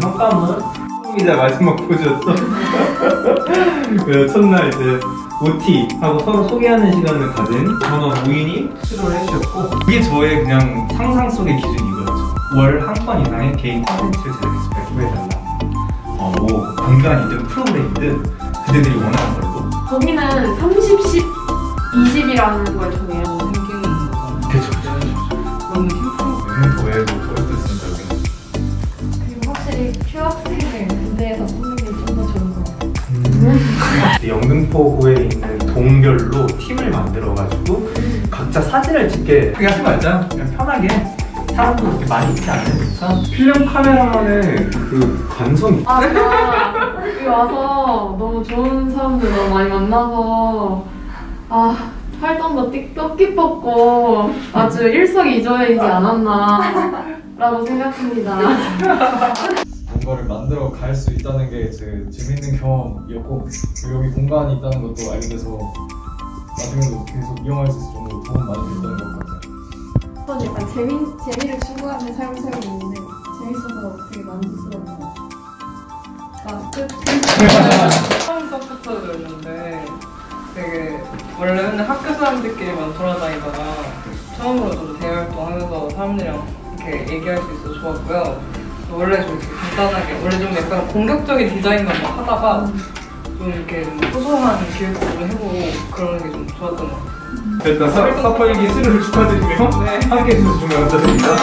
잠깐만. 이자 마지막 포즈였어. 그래서 첫날 이제 OT 하고 서로 소개하는 시간을 가진 전원 5인이 수료를 해주셨고 이게 저의 그냥 상상 속의 기준이거든요. 월한건 이상의 개인 콘텐츠를 제작해서 발표해달라. 어, 뭐 공간이든 프로그램이든 그대들이 원하는 걸로. 거기는 30, 10, 20이라는 걸정 확실히 휴학생을 무대에서 뽑는 게 좀 더 좋은 것 같아요. 영등포구에 있는 동별로 팀을 만들어가지고 각자 사진을 찍게 그게 하지 말자. 그냥 편하게. 사람도 그렇게 많이 있지 않으니까. 필름 카메라만의 그 감성이 아, 제가 여기 와서 너무 좋은 사람들 너무 많이 만나서 아 활동도 뜻깊었고 아주 일석이조이지 않았나 라고 생각합니다. 뭔가를 만들어 갈 수 있다는 게 제 재밌는 경험이었고 여기 공간이 있다는 것도 알게 돼서 나중에도 계속 이용할 수 있을 정도로 도움 많이 됐던 것 같아요. 저는 약간 재미, 재미를 추구하는 삶을 살고 있는데 재밌어서 되게 만족스러워요. 아, 끝. 처음 서포터였는데 되게 원래 맨날 학교 사람들끼리만 돌아다니다가 처음으로 좀 대활동하면서 사람들이랑 이렇게 얘기할 수 있어서 좋았고요. 원래 좀 이렇게 간단하게 원래 좀 약간 공격적인 디자인만 막 하다가 좀 이렇게 좀 소소한 기획도 좀 해보고 그러는 게 좀 좋았던 것 같아요. 일단 사- 사퍼일기 수료를 축하드리며 네. 함께 해 주셔서 정말 감사드립니다